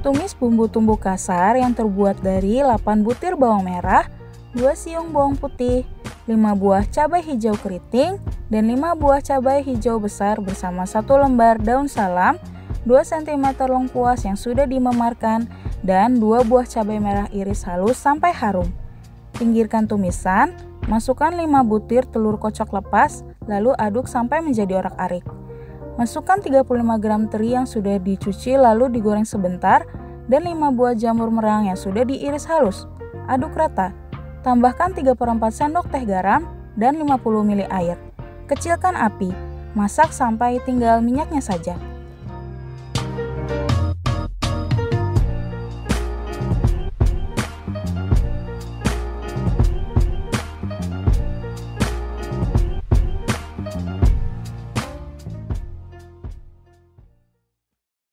Tumis bumbu tumbuk kasar yang terbuat dari 8 butir bawang merah, 2 siung bawang putih, 5 buah cabai hijau keriting, dan 5 buah cabai hijau besar bersama 1 lembar daun salam, 2 cm lengkuas yang sudah dimemarkan, dan 2 buah cabai merah iris halus sampai harum. Pinggirkan tumisan, masukkan 5 butir telur kocok lepas, lalu aduk sampai menjadi orak-arik. Masukkan 35 gram teri yang sudah dicuci lalu digoreng sebentar dan 5 buah jamur merang yang sudah diiris halus. Aduk rata. Tambahkan 3 per 4 sendok teh garam dan 50 ml air. Kecilkan api. Masak sampai tinggal minyaknya saja.